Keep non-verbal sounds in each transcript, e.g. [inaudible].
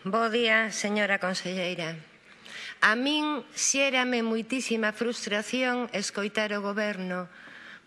Bo día, señora conselleira. A min xérame muitísima frustración escoitar o goberno,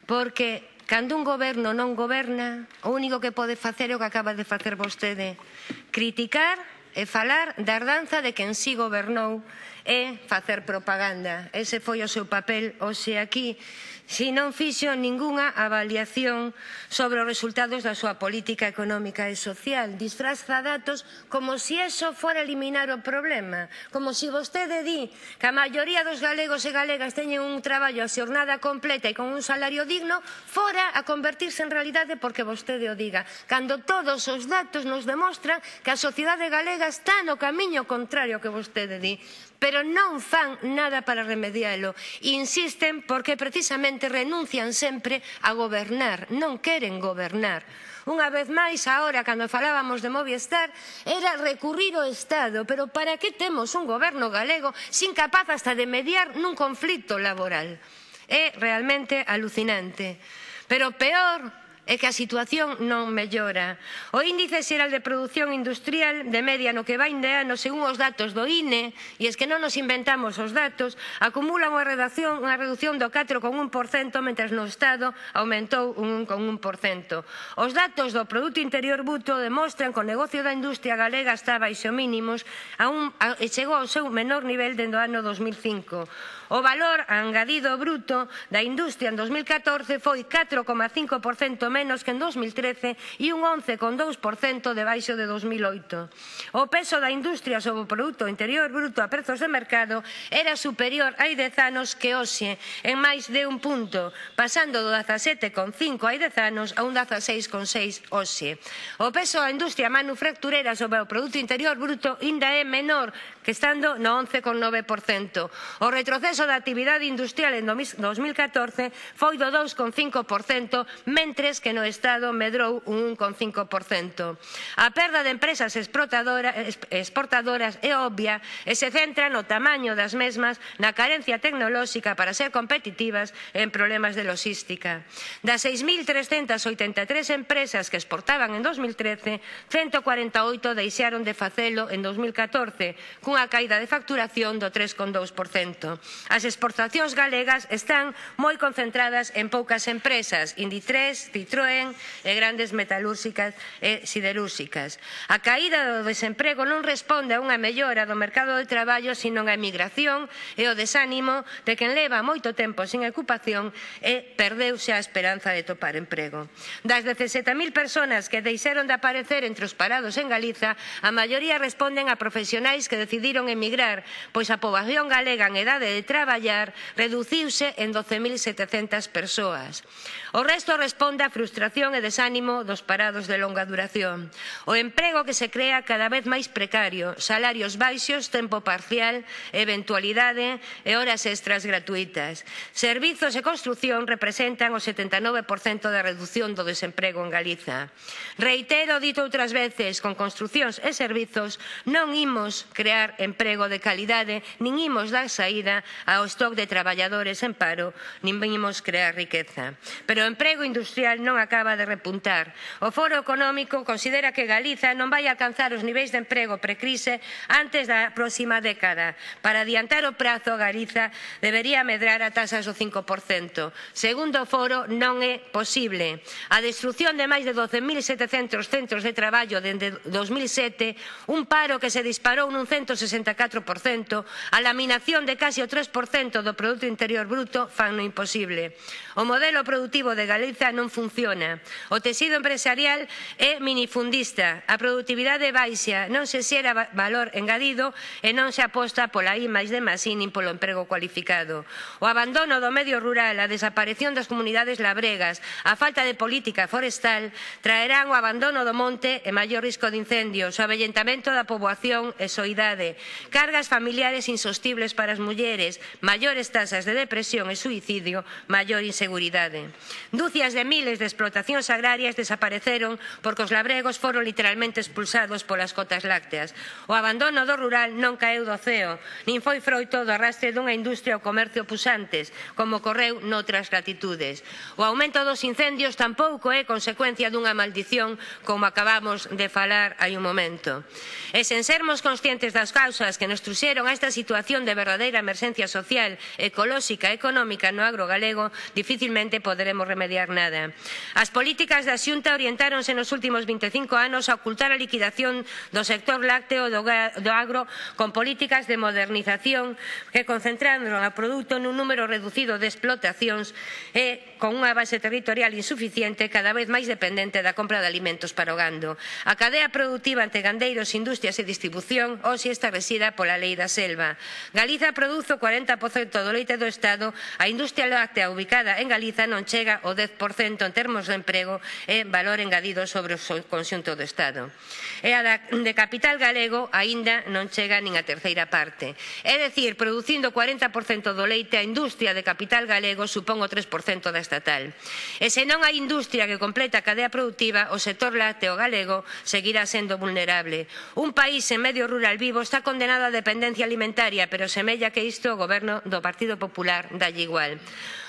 porque cando un goberno non goberna, o único que pode facer é o que acaba de facer vostede, criticar e falar da ardanza de quen si sí gobernou é facer propaganda. Ese foi o seu papel hoxe aquí, si non fixo ningunha avaliación sobre os resultados da súa política económica e social. Disfraza datos como se si eso fora eliminar o problema, como se si vostede di que a maioría dos galegos e galegas teñen un traballo a xornada completa e con un salario digno, fora a convertirse en realidade porque vostede o diga, cando todos os datos nos demostran que a sociedade galega está no camiño contrario que vostede di pero non fan nada para remedialo. Insisten porque precisamente renuncian sempre a gobernar, non queren gobernar. Unha vez máis, agora, cando falábamos de Movistar, era recurrir ao Estado, pero para que temos un goberno galego sin capaz hasta de mediar nun conflito laboral? É realmente alucinante. Pero peor é que a situación non mellora. O índice xeral de produción industrial de media no que vai de ano, según os datos do INE, e es que non nos inventamos os datos, acumula unha, redacción, unha reducción do 4,1% mentre no Estado aumentou un 1,1%. Os datos do Produto Interior Bruto demostran que o negocio da industria galega está baixo mínimos a un, a, e chegou ao seu menor nivel dentro do ano 2005. O valor angadido bruto da industria en 2014 foi 4,5% menos que en 2013 e un 11,2% debaixo de 2008. O peso da industria sobre o produto interior bruto a prezos de mercado era superior hai 10 anos que hoxe en máis de un punto, pasando do 17,5 hai 10 anos a un 16,6 hoxe. O peso da industria manufacturera sobre o produto interior bruto inda é menor que estando no 11,9%. O retroceso da actividade industrial en 2014 foi do 2,5%, mentres que no Estado medrou un 1,5%. A perda de empresas exportadoras é obvia e se centra no tamaño das mesmas, na carencia tecnolóxica para ser competitivas e en problemas de logística. Das 6.383 empresas que exportaban en 2013, 148 deixaron de facelo en 2014, cunha caída de facturación do 3,2%. As exportacións galegas están moi concentradas en poucas empresas, Inditex, Citroën e eh, grandes metalúrxicas e eh, siderúrxicas. A caída do desemprego non responde a unha mellora do mercado de traballo, sino a emigración e o desánimo de quen leva moito tempo sin ocupación e perdeuse a esperanza de topar emprego. Das 17.000 persoas que deixaron de aparecer entre os parados en Galiza, a maioría responden a profesionais que decidiron emigrar, pois a poboación galega en edade de traballar reduciuse en 12.700 persoas. O resto responde a frustración e desánimo dos parados de longa duración. O emprego que se crea cada vez máis precario, salarios baixos, tempo parcial, eventualidade e horas extras gratuitas. Servizos e construción representan o 79% da reducción do desemprego en Galiza. Reitero dito outras veces, con construcións e servizos non imos crear emprego de calidade, nin imos dar saída ao stock de traballadores en paro, nin imos crear riqueza. Pero o emprego industrial non non acaba de repuntar. O Foro Económico considera que Galiza non vai alcanzar os niveis de emprego precrise antes da próxima década. Para adiantar o prazo, Galiza debería medrar a tasas do 5%. Segundo o Foro, non é posible. A destrucción de máis de 12.700 centros de traballo dende 2007, un paro que se disparou nun 164%, a laminación de case o 3% do Produto Interior Bruto fan no imposible. O modelo productivo de Galiza non funciona funciona. O tecido empresarial é minifundista, a produtividade baixa, non se xera valor engadido e non se aposta pola I máis de más nin polo emprego cualificado. O abandono do medio rural, a desaparición das comunidades labregas, a falta de política forestal traerán o abandono do monte e maior risco de incendios, o avellentamento da poboación e soidade, cargas familiares insostibles para as mulleres, maiores tasas de depresión e suicidio, maior inseguridade. Dúcias de miles de explotacións agrarias desapareceron porque os labregos foron literalmente expulsados polas cotas lácteas. O abandono do rural non caeu do ceo, nin foi froito do arrastre dunha industria ou comercio pusantes, como ocorreu noutras latitudes. O aumento dos incendios tampouco é consecuencia dunha maldición, como acabamos de falar hai un momento. E sen sermos conscientes das causas que nos truxeron a esta situación de verdadeira emerxencia social, ecolóxica e económica no agro galego, dificilmente poderemos remediar nada. As políticas da Xunta orientáronse nos últimos 25 anos a ocultar a liquidación do sector lácteo do agro con políticas de modernización que concentraron a produto nun número reducido de explotacións e con unha base territorial insuficiente cada vez máis dependente da compra de alimentos para o gando. A cadea produtiva ante gandeiros, industrias e distribución hoxe está resida pola lei da selva. Galiza produce o 40% do leite do Estado, a industria láctea ubicada en Galiza non chega ao 10% en termos de emprego e valor engadido sobre o conxunto do Estado. E a da, de capital galego aínda non chega nin a terceira parte. É dicir, producindo 40% do leite, a industria de capital galego supón o 3% da estatal. E se non hai industria que completa a cadea productiva, o sector lácteo galego seguirá sendo vulnerable. Un país en medio rural vivo está condenado á dependencia alimentaria, pero semella que isto o goberno do Partido Popular dalle igual.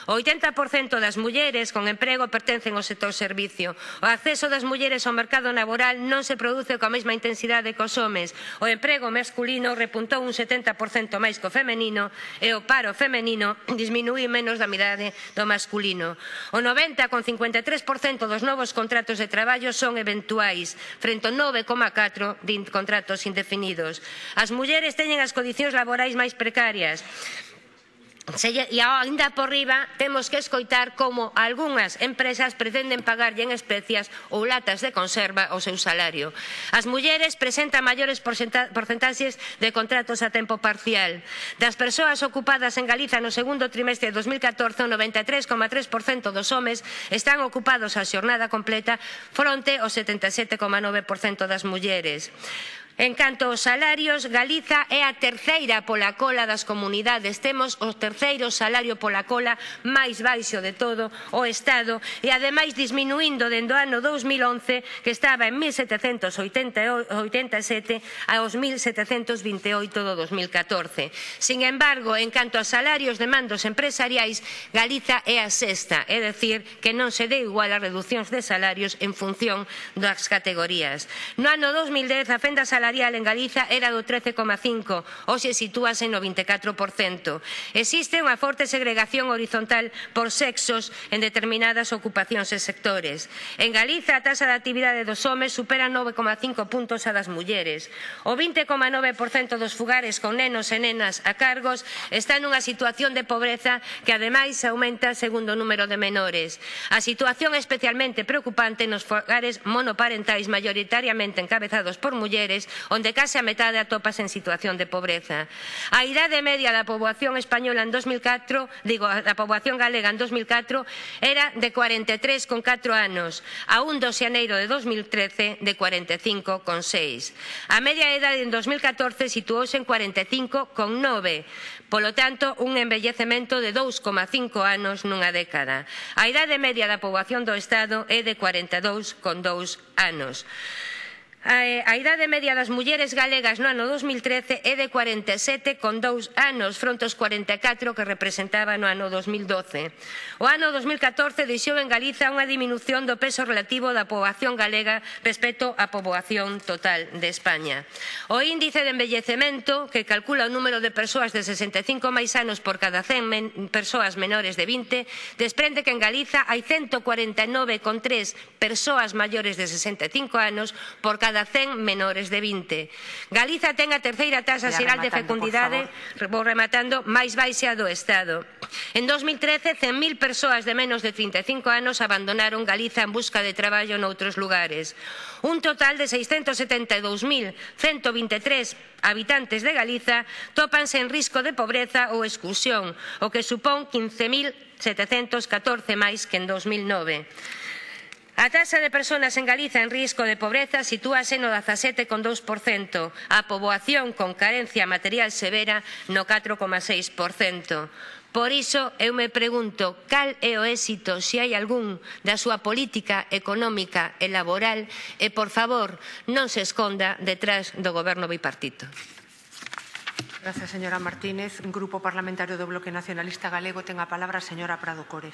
O 80% das mulleres con emprego pertencen ao sector servicio. O acceso das mulleres ao mercado laboral non se produce coa mesma intensidade que os homes. O emprego masculino repuntou un 70% máis que o femenino e o paro femenino [clears throat] disminuiu menos da mirade do masculino. O 90,53% dos novos contratos de traballo son eventuais, frente ao 9,4% de contratos indefinidos. As mulleres teñen as condicións laborais máis precarias. E aínda por riba temos que escoitar como algunhas empresas pretenden pagarlle en especias ou latas de conserva o seu salario. As mulleres presentan maiores porcentaxes de contratos a tempo parcial. Das persoas ocupadas en Galiza no segundo trimestre de 2014, o 93,3% dos homes están ocupados a xornada completa fronte ao 77,9% das mulleres. En canto aos salarios, Galiza é a terceira pola cola das comunidades. Temos o terceiro salario pola cola máis baixo de todo o Estado e ademais disminuindo dende o ano 2011 que estaba en 1787 aos 1728 do 2014. Sin embargo, en canto aos salarios de mandos empresariais, Galiza é a sexta, é dicir, que non se dé igual a reduccións de salarios en función das categorías. No ano 2010, a fenda salarial salarial en Galiza era do 13,5, hoxe sitúase no 24%. Existe unha forte segregación horizontal por sexos en determinadas ocupacións e sectores. En Galiza a taxa de actividade dos homes supera 9,5 puntos a das mulleres. O 20,9% dos fugares con nenos e nenas a cargos está nunha situación de pobreza que ademais aumenta segundo o número de menores. A situación é especialmente preocupante nos fogares monoparentais maioritariamente encabezados por mulleres onde case a metade atopase en situación de pobreza. A idade media da poboación española en 2004, digo, da poboación galega en 2004 era de 43,4 anos, a un do xaneiro de 2013 de 45,6. A media idade en 2014 situouse en 45,9, polo tanto, un envellecemento de 2,5 anos nunha década. A idade media da poboación do Estado é de 42,2 anos. A, idade media das mulleres galegas no ano 2013 é de 47 con dous anos fronte aos 44 que representaba no ano 2012. O ano 2014 deixou en Galiza unha diminución do peso relativo da poboación galega respecto á poboación total de España. O índice de envellecemento, que calcula o número de persoas de 65 máis anos por cada 100 men persoas menores de 20, desprende que en Galiza hai 149,3 persoas maiores de 65 anos por cada cada 100 menores de 20. Galiza ten a terceira taxa xeral de fecundidade, vou rematando, máis baixa do Estado. En 2013, 100.000 persoas de menos de 35 anos abandonaron Galiza en busca de traballo noutros lugares. Un total de 672.123 habitantes de Galiza tópanse en risco de pobreza ou exclusión, o que supón 15.714 máis que en 2009. A taxa de persoas en Galiza en risco de pobreza sitúase no 17,2%, a poboación con carencia material severa no 4,6%. Por iso, eu me pregunto cal é o éxito, se hai algún, da súa política económica e laboral e, por favor, non se esconda detrás do goberno bipartito. Gracias, señora Martínez. Grupo Parlamentario do Bloque Nacionalista Galego ten a palabra a señora Prado Cores.